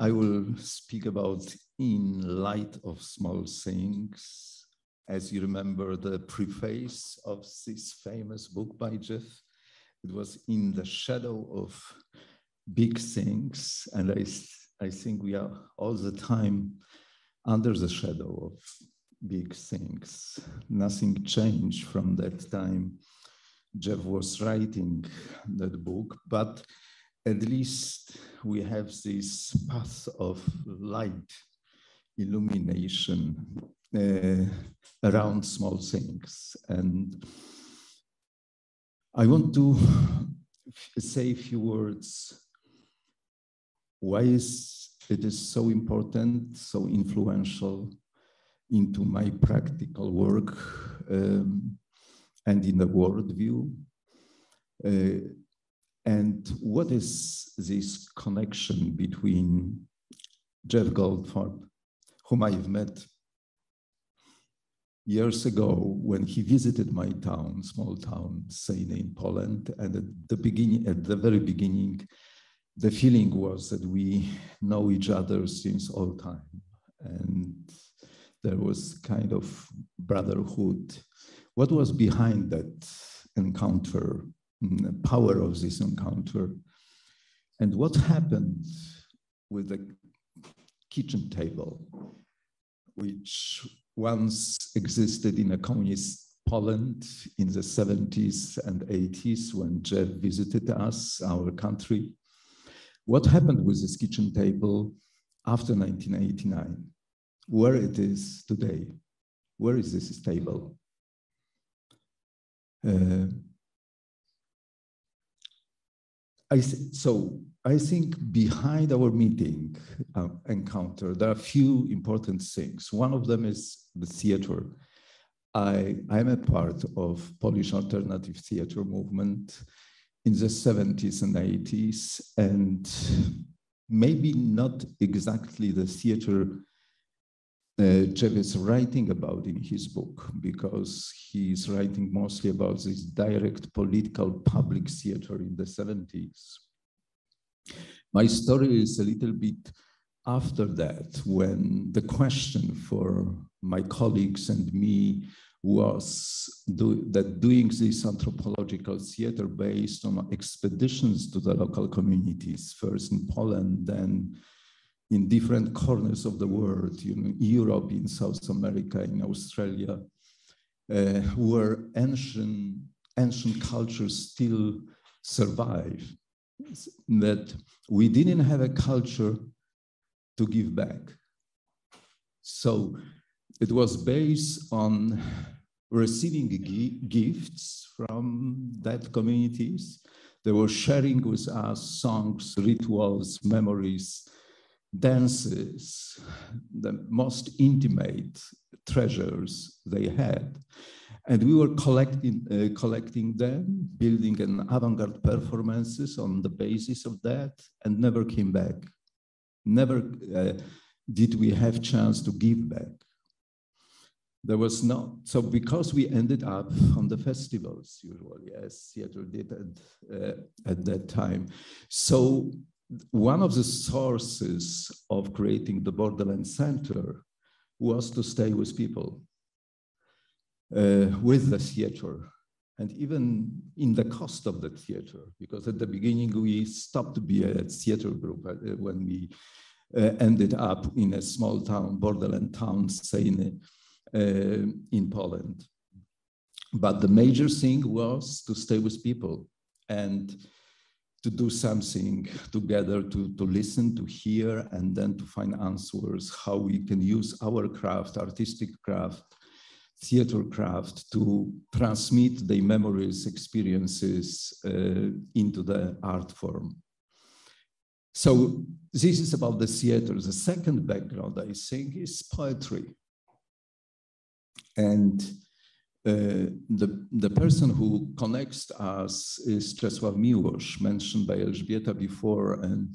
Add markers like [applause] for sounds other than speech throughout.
I will speak about In Light of Small Things. As you remember, the preface of this famous book by Jeff, it was In the Shadow of Big Things. And I, I think we are all the time under the shadow of big things. Nothing changed from that time. Jeff was writing that book, but at least we have this path of light illumination uh, around small things. And I want to say a few words. Why is it is so important, so influential into my practical work um, and in the worldview? Uh, and what is this connection between Jeff Goldfarb, whom I've met years ago when he visited my town, small town, Sejny in Poland, and at the beginning, at the very beginning, the feeling was that we know each other since all time, and there was kind of brotherhood. What was behind that encounter power of this encounter. And what happened with the kitchen table, which once existed in a communist Poland in the 70s and 80s when Jeff visited us, our country. What happened with this kitchen table after 1989? Where it is today? Where is this table? Uh, I so I think behind our meeting uh, encounter, there are a few important things. One of them is the theater. I am a part of Polish alternative theater movement in the 70s and 80s, and maybe not exactly the theater uh, is writing about in his book because he is writing mostly about this direct political public theater in the 70s. My story is a little bit after that when the question for my colleagues and me was do, that doing this anthropological theater based on expeditions to the local communities, first in Poland, then in different corners of the world, you know, Europe, in South America, in Australia, uh, where ancient, ancient cultures still survive. That we didn't have a culture to give back. So it was based on receiving gifts from that communities. They were sharing with us songs, rituals, memories, dances, the most intimate treasures they had. And we were collecting, uh, collecting them, building an avant-garde performances on the basis of that, and never came back. Never uh, did we have chance to give back. There was not, so because we ended up on the festivals usually, as theater did at, uh, at that time. So one of the sources of creating the Borderland Center was to stay with people, uh, with the theater, and even in the cost of the theater, because at the beginning we stopped to be a theater group uh, when we uh, ended up in a small town, borderland town, Sejny, uh, in Poland. But the major thing was to stay with people. And to do something together, to, to listen, to hear, and then to find answers, how we can use our craft, artistic craft, theater craft to transmit the memories, experiences uh, into the art form. So this is about the theater. The second background, I think, is poetry. And uh, the, the person who connects us is Czesław Miłosz, mentioned by Elżbieta before, and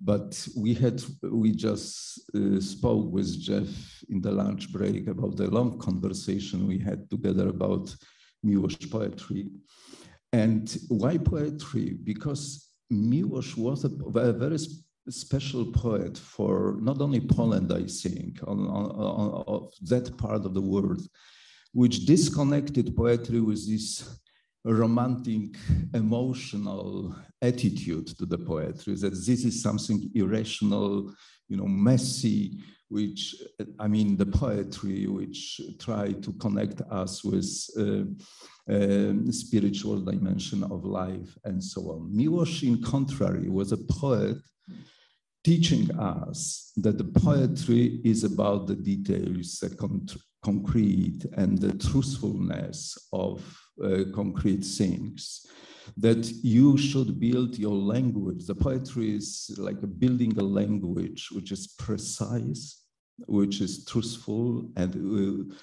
but we had we just uh, spoke with Jeff in the lunch break about the long conversation we had together about Miłosz poetry. And why poetry? Because Miłosz was a, a very special poet for not only Poland, I think, on, on, on, on that part of the world, which disconnected poetry with this romantic, emotional attitude to the poetry, that this is something irrational, you know, messy, which, I mean, the poetry which try to connect us with uh, uh, spiritual dimension of life and so on. Miłosz, in contrary, was a poet teaching us that the poetry is about the details, the concrete, and the truthfulness of uh, concrete things. That you should build your language. The poetry is like building a language which is precise, which is truthful, and uh,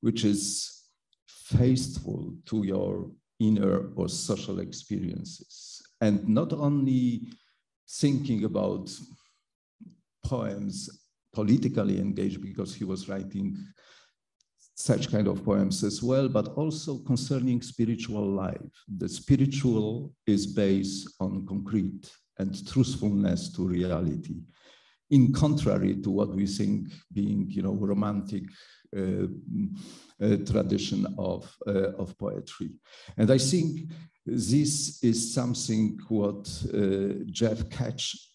which is faithful to your inner or social experiences. And not only thinking about poems politically engaged because he was writing such kind of poems as well, but also concerning spiritual life. The spiritual is based on concrete and truthfulness to reality, in contrary to what we think being, you know, romantic uh, uh, tradition of, uh, of poetry. And I think this is something what uh, Jeff Ketch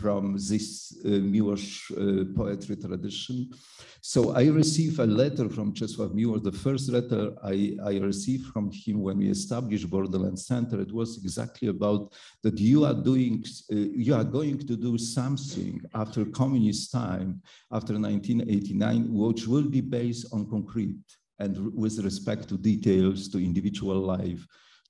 from this uh, Miłosz uh, poetry tradition. So I received a letter from Czesław Miłosz, the first letter I, I received from him when we established Borderland Center. It was exactly about that you are doing, uh, you are going to do something after communist time, after 1989, which will be based on concrete and with respect to details, to individual life,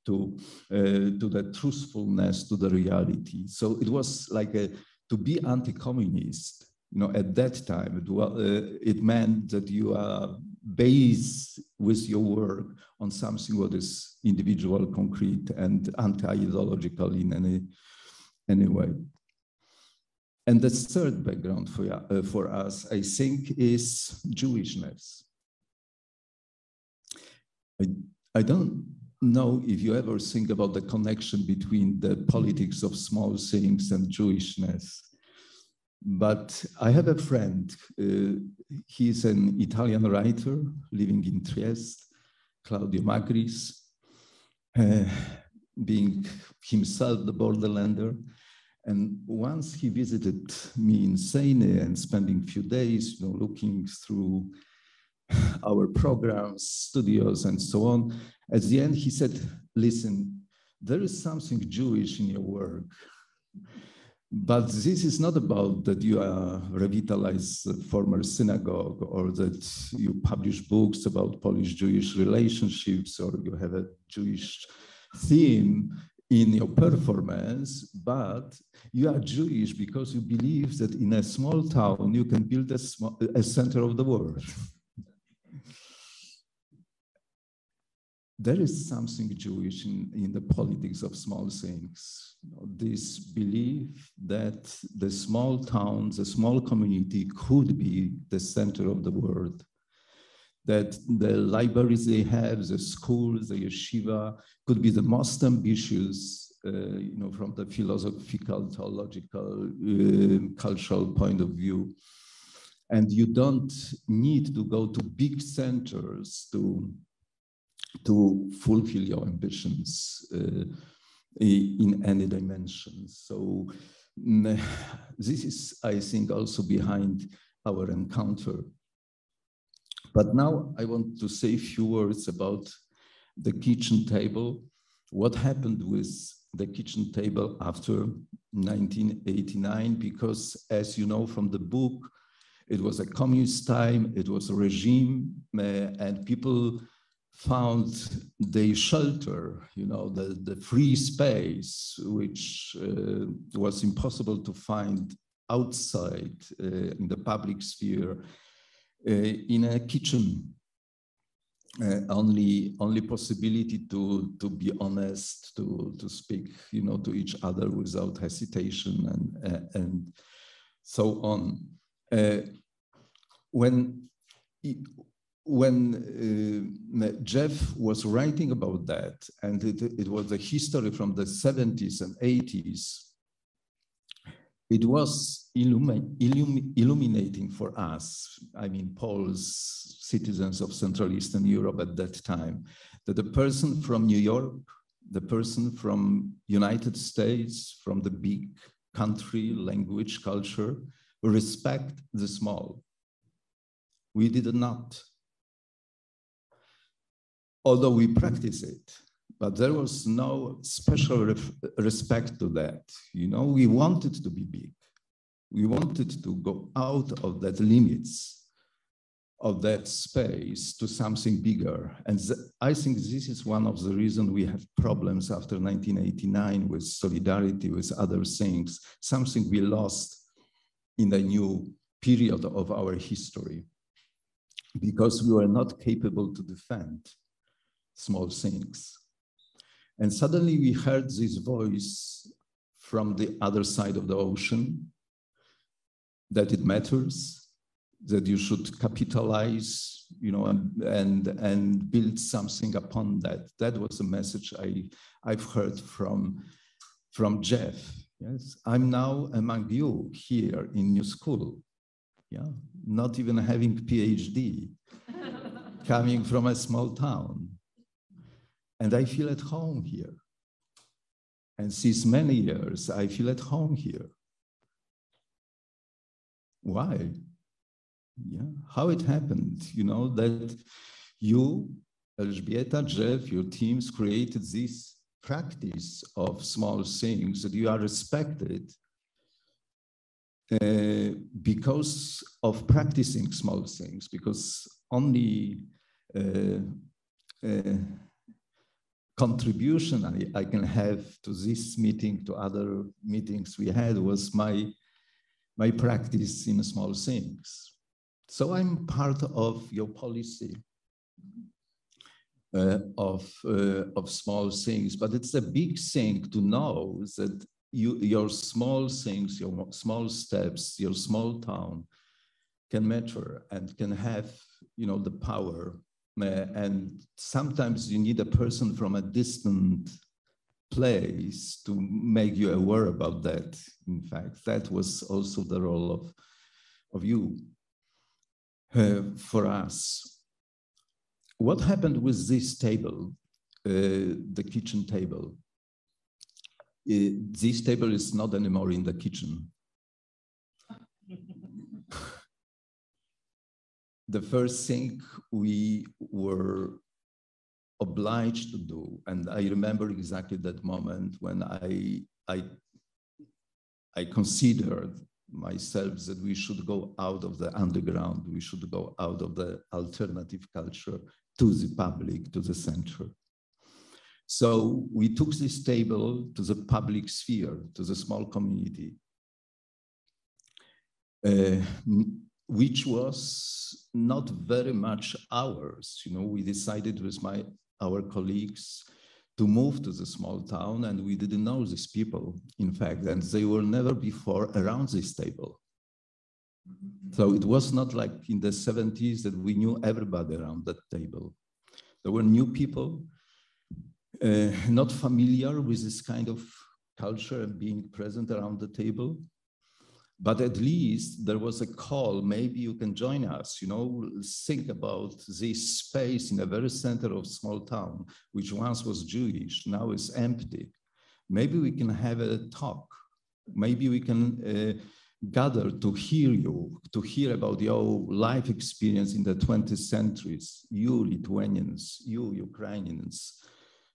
to, uh, to the truthfulness, to the reality. So it was like a, to be anti-communist, you know, at that time, it, uh, it meant that you are based with your work on something what is individual, concrete, and anti-ideological in any, any way. And the third background for, uh, for us, I think, is Jewishness. I, I don't know if you ever think about the connection between the politics of small things and Jewishness. But I have a friend, uh, he's an Italian writer living in Trieste, Claudio Magris, uh, being himself the borderlander. And once he visited me in Sejny and spending a few days, you know, looking through our programs, studios, and so on. At the end, he said, listen, there is something Jewish in your work. But this is not about that you are revitalize a former synagogue or that you publish books about Polish-Jewish relationships or you have a Jewish theme in your performance, but you are Jewish because you believe that in a small town you can build a, small, a center of the world. There is something Jewish in, in the politics of small things. This belief that the small town, the small community could be the center of the world, that the libraries they have, the schools, the yeshiva, could be the most ambitious, uh, you know, from the philosophical, theological, uh, cultural point of view. And you don't need to go to big centers to to fulfill your ambitions uh, in any dimension. So mm, this is, I think, also behind our encounter. But now I want to say a few words about the kitchen table. What happened with the kitchen table after 1989? Because as you know from the book, it was a communist time, it was a regime, uh, and people found the shelter, you know, the, the free space, which uh, was impossible to find outside uh, in the public sphere uh, in a kitchen. Uh, only only possibility to to be honest to to speak you know to each other without hesitation and uh, and so on uh, when when uh, Jeff was writing about that, and it, it, was a history from the 70s and 80s, it was illumi illum illuminating for us, I mean, Poles, citizens of Central Eastern Europe at that time, that the person from New York, the person from United States, from the big country, language, culture, respect the small. We did not. Although we practice it, but there was no special respect to that. You know, we wanted to be big. We wanted to go out of that limits of that space to something bigger. And I think this is one of the reasons we have problems after 1989 with solidarity, with other things, something we lost in the new period of our history because we were not capable to defend small things. And suddenly we heard this voice from the other side of the ocean that it matters, that you should capitalize, you know, and, and, and build something upon that. That was a message I, I've heard from, from Jeff. Yes, I'm now among you here in your school. Yeah, not even having PhD, [laughs] coming from a small town. And I feel at home here. And since many years, I feel at home here. Why? Yeah, how it happened, you know, that you, Elżbieta, Jeff, your teams created this practice of small things that you are respected uh, because of practicing small things, because only uh, uh, contribution I, I, can have to this meeting, to other meetings we had, was my, my practice in small things. So I'm part of your policy uh, of, uh, of small things, but it's a big thing to know that you, your small things, your small steps, your small town can matter and can have, you know, the power and sometimes you need a person from a distant place to make you aware about that. In fact, that was also the role of, of you uh, for us. What happened with this table, uh, the kitchen table? Uh, this table is not anymore in the kitchen. The first thing we were obliged to do, and I remember exactly that moment when I, I, I considered myself that we should go out of the underground, we should go out of the alternative culture to the public, to the center. So we took this table to the public sphere, to the small community. Uh, which was not very much ours. You know, we decided with my our colleagues to move to the small town, and we didn't know these people, in fact, and they were never before around this table. So it was not like in the 70s that we knew everybody around that table. There were new people, uh, not familiar with this kind of culture and being present around the table but at least there was a call maybe you can join us you know think about this space in the very center of small town which once was jewish now is empty. Maybe we can have a talk. Maybe we can uh, gather to hear you to hear about your life experience in the 20th centuries you lithuanians you ukrainians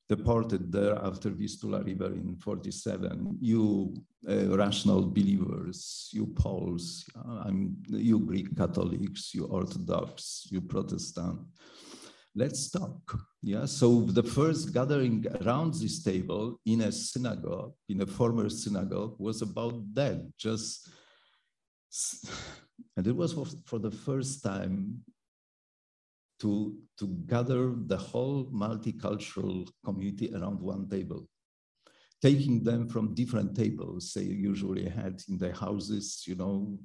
deported there after Vistula River in 47. You uh, rational believers, you Poles, uh, you Greek Catholics, you Orthodox, you Protestant. Let's talk. Yeah. So the first gathering around this table in a synagogue, in a former synagogue, was about that. Just [laughs] and it was for, for the first time to, to gather the whole multicultural community around one table, taking them from different tables they usually had in their houses, you know,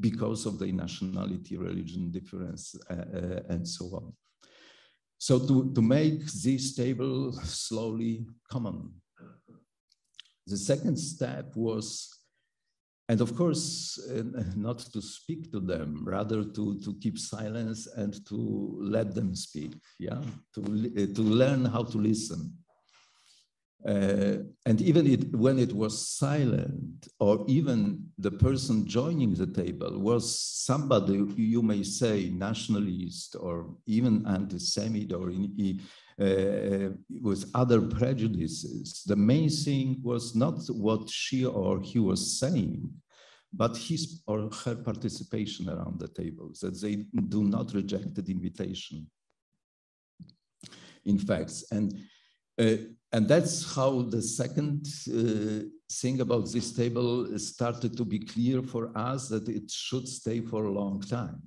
because of their nationality, religion difference, uh, uh, and so on. So to, to make this table slowly common. The second step was and of course, uh, not to speak to them, rather to, to keep silence and to let them speak, yeah, to, uh, to learn how to listen. Uh, and even it, when it was silent, or even the person joining the table was somebody you may say nationalist or even anti-Semite or in, with other prejudices, the main thing was not what she or he was saying, but his or her participation around the table, that they do not reject the invitation. In fact, and uh, and that's how the second uh, thing about this table started to be clear for us that it should stay for a long time.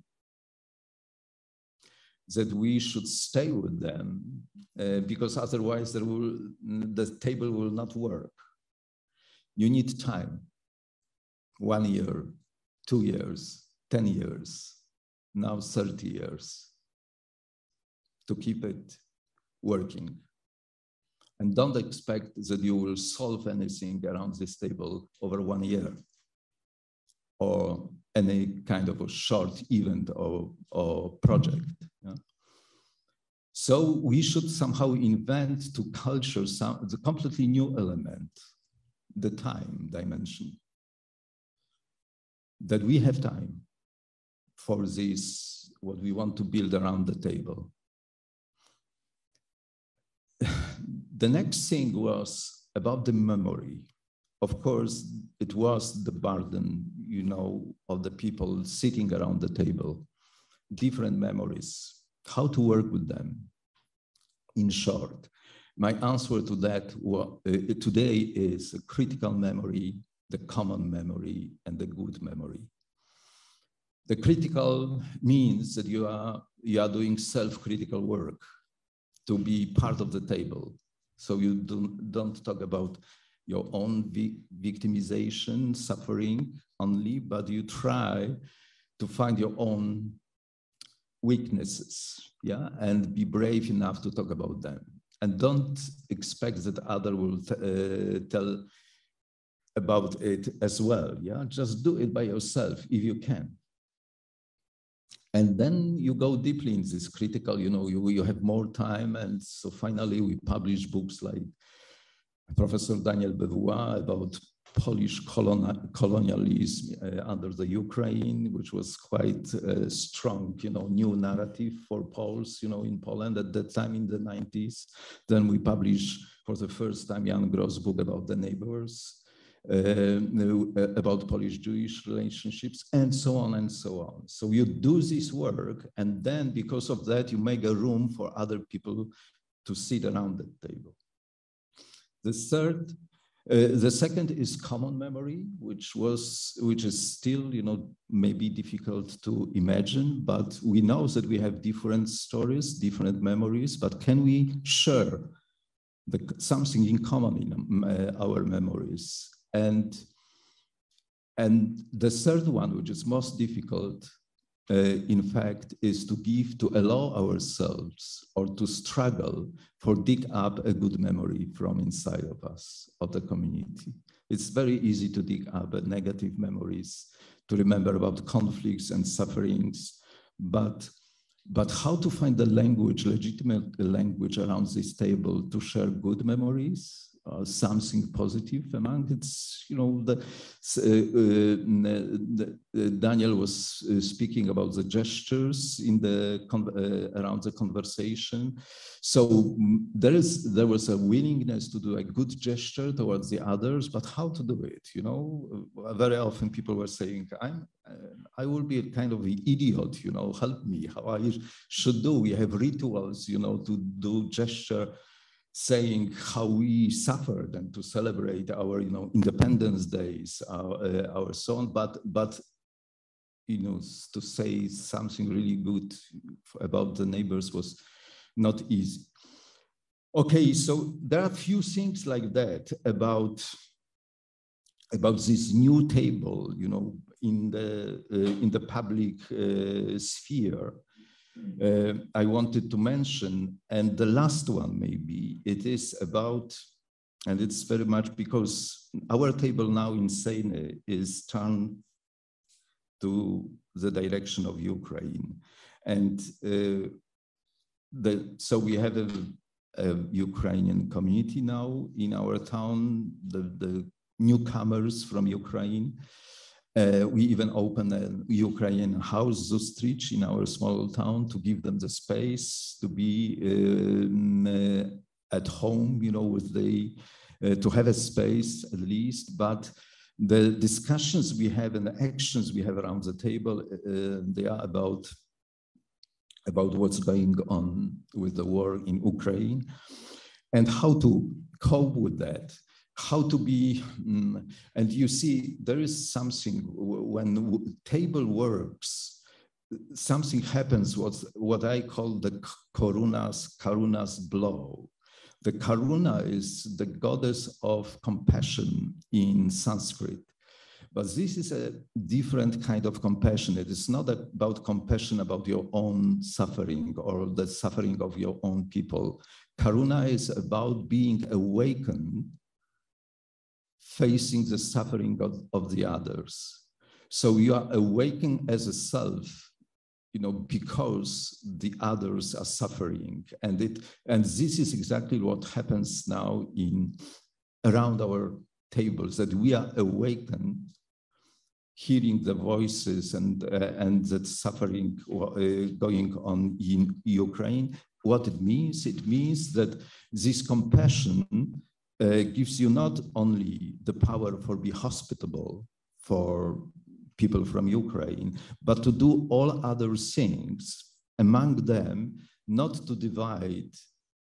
That we should stay with them uh, because otherwise will, the table will not work. You need time one year, two years, 10 years, now 30 years to keep it working. And don't expect that you will solve anything around this table over one year or any kind of a short event or, or project. So we should somehow invent to culture some, the completely new element, the time dimension. That we have time for this, what we want to build around the table. [sighs] the next thing was about the memory. Of course, it was the burden, you know, of the people sitting around the table, different memories, how to work with them. In short, my answer to that uh, today is critical memory, the common memory, and the good memory. The critical means that you are, you are doing self-critical work to be part of the table, so you don't, don't talk about your own vi victimization, suffering only, but you try to find your own weaknesses, yeah, and be brave enough to talk about them. And don't expect that other will uh, tell about it as well, yeah. Just do it by yourself if you can. And then you go deeply in this critical, you know, you, you have more time. And so finally we publish books like Professor Daniel Beauvois about Polish colonialism uh, under the Ukraine, which was quite a strong, you know, new narrative for Poles, you know, in Poland at that time in the 90s. Then we published for the first time Jan Gross book about the neighbors. Uh, uh, about Polish-Jewish relationships, and so on and so on. So you do this work, and then because of that, you make a room for other people to sit around the table. The third, uh, the second is common memory, which was, which is still, you know, maybe difficult to imagine, but we know that we have different stories, different memories, but can we share the, something in common in uh, our memories? And, and the third one, which is most difficult, Uh, in fact, is to give, to allow ourselves or to struggle for dig up a good memory from inside of us, of the community. It's very easy to dig up negative memories, to remember about conflicts and sufferings, but but how to find the language, legitimate language around this table to share good memories uh, something positive among. It's you know the, uh, uh, uh Daniel was speaking about the gestures in the around the conversation. So mm, there is there was a willingness to do a good gesture towards the others but how to do it you know? Very often people were saying I'm I will be a kind of an idiot you know help me. How I should do. We have rituals you know to do gesture saying how we suffered and to celebrate our you know independence days our, uh, our but but you know to say something really good about the neighbors was not easy. Okay so there are a few things like that about about this new table you know in the uh, in the public uh, sphere uh, I wanted to mention. And the last one, maybe, it is about and it's very much because our table now in Sejny is turned to the direction of Ukraine. And uh, the, so we have a, a, Ukrainian community now in our town, the, the newcomers from Ukraine. Uh, we even opened a Ukrainian house, Zustrich, in our small town to give them the space to be um, uh, at home, you know, with the, uh, to have a space at least. But the discussions we have and the actions we have around the table, uh, they are about, about what's going on with the war in Ukraine and how to cope with that how to be um, and you see there is something when table works something happens what what i call the karuna's karuna's blow. The karuna is the goddess of compassion in sanskrit but this is a different kind of compassion. It is not about compassion about your own suffering or the suffering of your own people. Karuna is about being awakened facing the suffering of, of the others. So you are awakened as a self, you know, because the others are suffering. And it and this is exactly what happens now in around our tables, that we are awakened hearing the voices and uh, and that suffering uh, going on in Ukraine. What it means? It means that this compassion uh, gives you not only the power for be hospitable for people from Ukraine, but to do all other things, among them, not to divide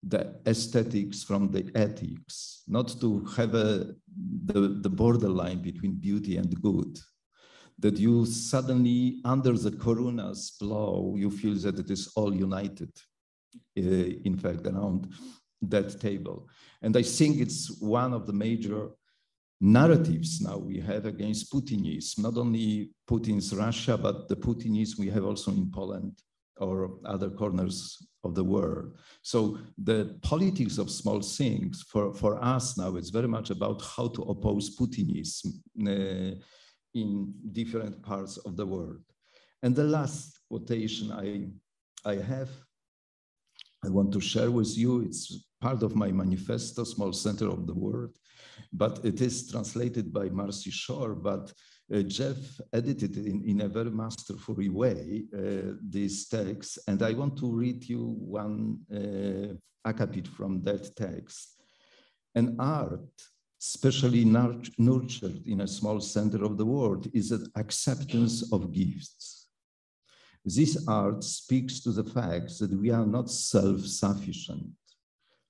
the aesthetics from the ethics, not to have a, the, the borderline between beauty and good. That you suddenly, under the karuna's blow, you feel that it is all united, uh, in fact, around that table. And I think it's one of the major narratives now we have against Putinism, not only Putin's Russia, but the Putinism we have also in Poland or other corners of the world. So the politics of small things for, for us now, it's very much about how to oppose Putinism uh, in different parts of the world. And the last quotation I, I have I want to share with you. It's part of my manifesto, Small Center of the World, but it is translated by Marci Shore, but uh, Jeff edited in, in a very masterful way uh, this text, and I want to read you one uh, acapit from that text. An art, specially nurtured in a small center of the world, is an acceptance of gifts this art speaks to the fact that we are not self-sufficient.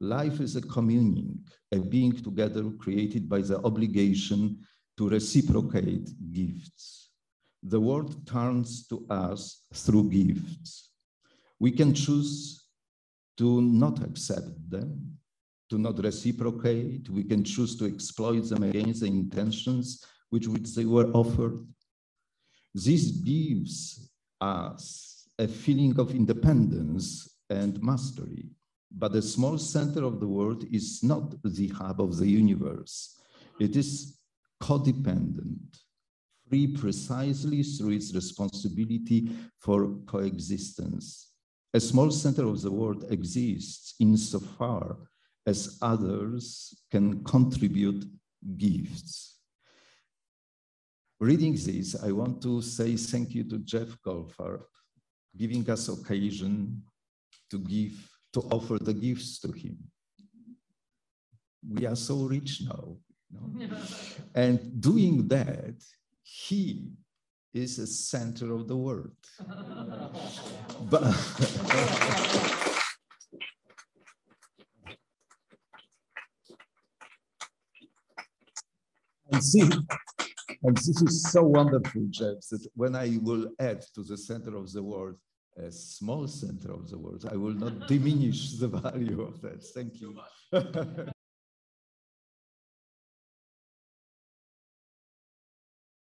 Life is a communing, a being together created by the obligation to reciprocate gifts. The world turns to us through gifts. We can choose to not accept them, to not reciprocate. We can choose to exploit them against the intentions with which they were offered. This gives us a feeling of independence and mastery. But the small center of the world is not the hub of the universe. It is codependent, free precisely through its responsibility for coexistence. A small center of the world exists insofar as others can contribute gifts. Reading this, I want to say thank you to Jeff Goldfarb, giving us occasion to give, to offer the gifts to him. We are so rich now. You know? [laughs] and doing that, he is the center of the world. [laughs] but [laughs] and see and this is so wonderful, Jeff, that when I will add to the center of the world a small center of the world, I will not diminish the value of that. Thank you. [laughs]